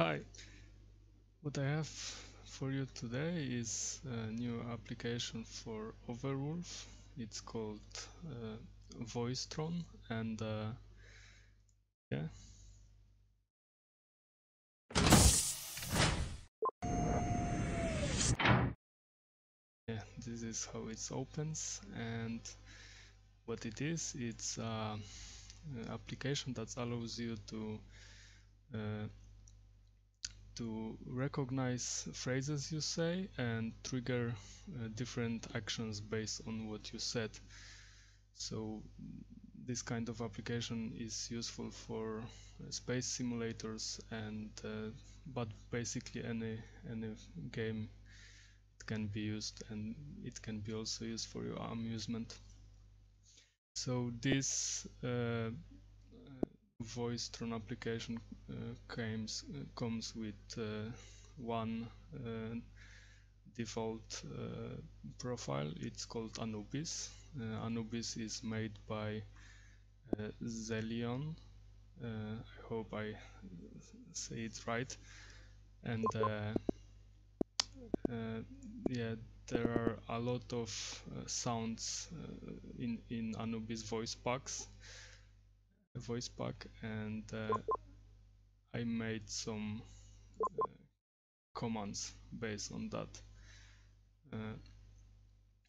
Hi, what I have for you today is a new application for Overwolf. It's called uh, Voicetron and uh, yeah. Yeah, this is how it opens and what it is, it's uh, an application that allows you to uh, to recognize phrases you say and trigger uh, different actions based on what you said. So this kind of application is useful for uh, space simulators and uh, but basically any any game it can be used and it can be also used for your amusement. So this uh, Voicetron application uh, comes uh, comes with uh, one default profile. It's called Anubis. Anubis is made by Zelion. I hope I say it right. And yeah, there are a lot of uh, sounds uh, in in Anubis voice packs voice pack and uh, I made some uh, commands based on that uh,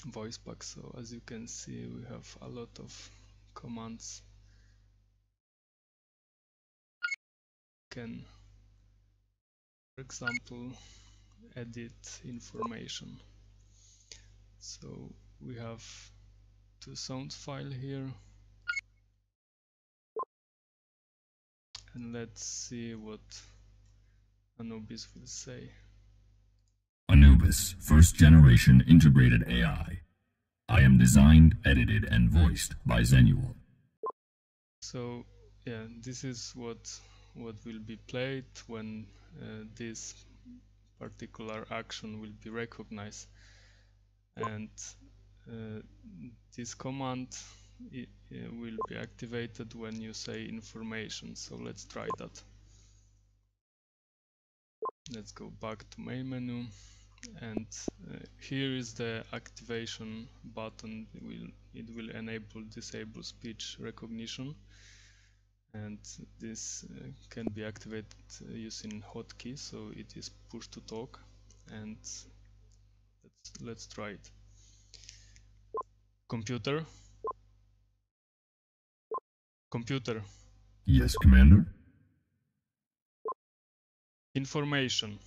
voice pack. So as you can see we have a lot of commands. Can for example edit information. So we have two sounds file here and let's see what Anubis will say. Anubis, first generation integrated AI. I am designed, edited, and voiced by Zenuel. So, yeah, this is what what will be played when uh, this particular action will be recognized. And uh, this command it, it will be activated when you say information. So let's try that. Let's go back to main menu and uh, here is the activation button it will it will enable disable speech recognition and this uh, can be activated uh, using hotkey so it is push to talk and let's let's try it computer Computer. Yes, Commander. Information.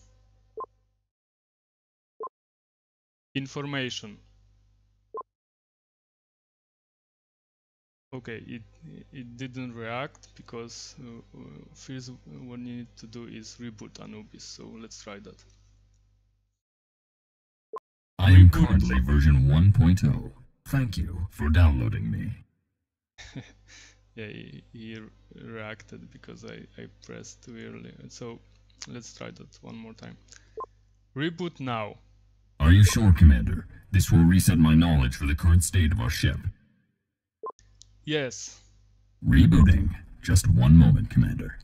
Information. Okay, it it didn't react because uh, first what you need to do is reboot Anubis. So let's try that. I am currently version 1.0. Thank you for downloading me. yeah, he, he reacted because I, I pressed too early. So let's try that one more time. Reboot now. Are you sure, Commander? This will reset my knowledge for the current state of our ship. Yes. Rebooting. Just one moment, Commander.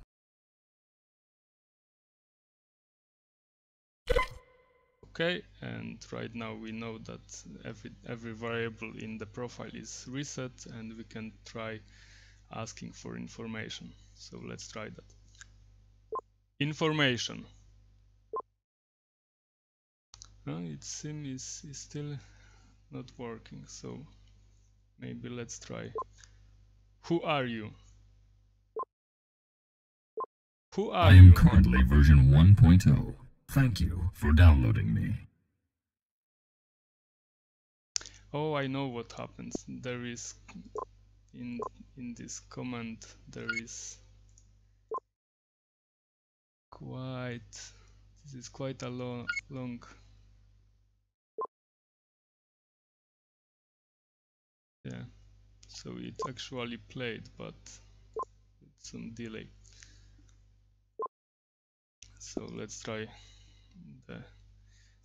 Okay, and right now we know that every every variable in the profile is reset and we can try asking for information. So let's try that. Information. Uh, it seems is still not working, so maybe let's try. Who are you? Who are I am you? currently version 1.0. Thank you for downloading me. Oh, I know what happens. There is in in this command there is quite this is quite a long long yeah so it actually played but with some delay. So let's try the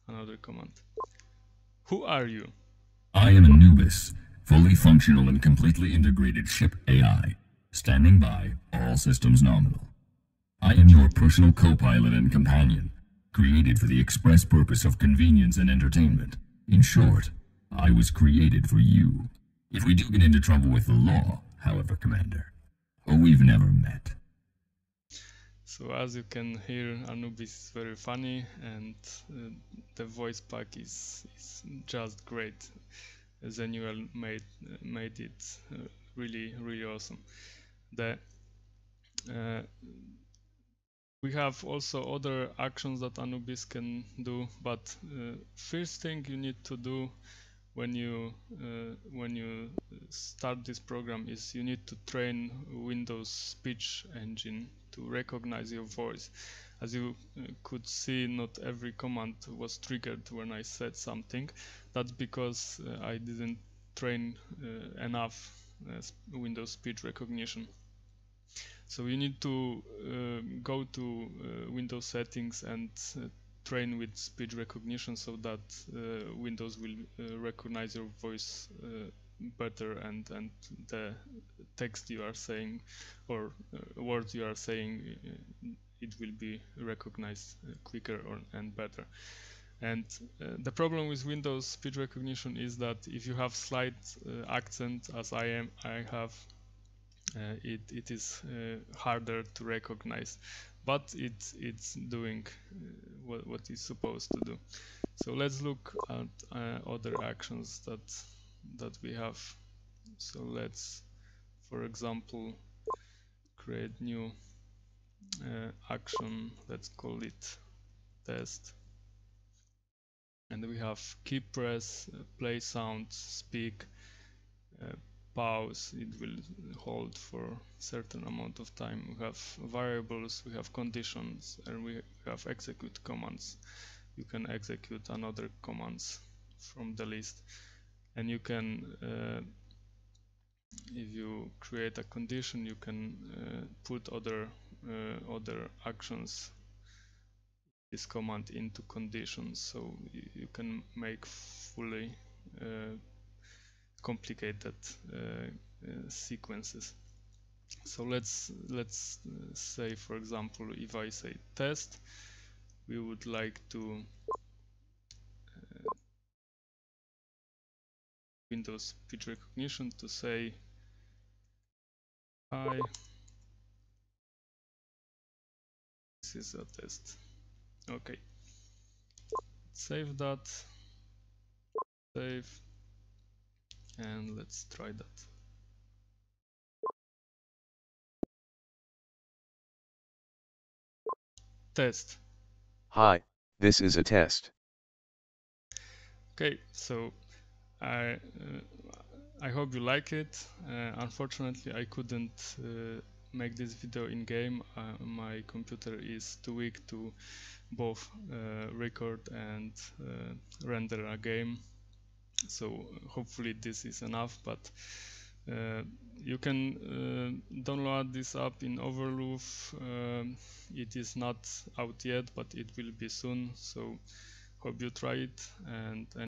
another command. Who are you? I am Anubis, fully functional and completely integrated ship AI, standing by, all systems nominal. I am your personal co-pilot and companion, created for the express purpose of convenience and entertainment. In short, I was created for you. If we do get into trouble with the law, however, Commander, or we've never met. So as you can hear, Anubis is very funny and uh, the voice pack is, is just great. Zenuel made made it uh, really really awesome. The uh, we have also other actions that Anubis can do, but uh, first thing you need to do when you uh, when you start this program is you need to train Windows speech engine to recognize your voice. As you uh, could see, not every command was triggered when I said something. That's because uh, I didn't train uh, enough uh, Windows speech recognition. So you need to uh, go to Windows settings and train with speech recognition so that uh, Windows will uh, recognize your voice uh, better and and the text you are saying or words you are saying it will be recognized quicker or, and better. And uh, the problem with Windows speech recognition is that if you have slight uh, accent, as I am, I have, uh, it it is harder to recognize. But it's it's doing uh, what, what it's supposed to do. So let's look at uh, other actions that that we have. So let's for example create new uh, action let's call it test. And we have key press uh, play sound speak uh, pause. It will hold for certain amount of time. We have variables we have conditions and we have execute commands. You can execute another commands from the list. And you can uh, if you create a condition you can uh, put other other actions this command into conditions so you can make fully uh, complicated uh, uh, sequences. So let's let's uh, say, for example, if I say test, we would like to Windows speech recognition to say hi this is a test okay save that save and let's try that. Test. Hi, this is a test. Okay, so I uh, I hope you like it. Uh, unfortunately, I couldn't uh, make this video in game. Uh, my computer is too weak to both uh, record and uh, render a game so hopefully this is enough but uh, you can uh, download this app in Overwolf uh, it is not out yet but it will be soon so hope you try it and, and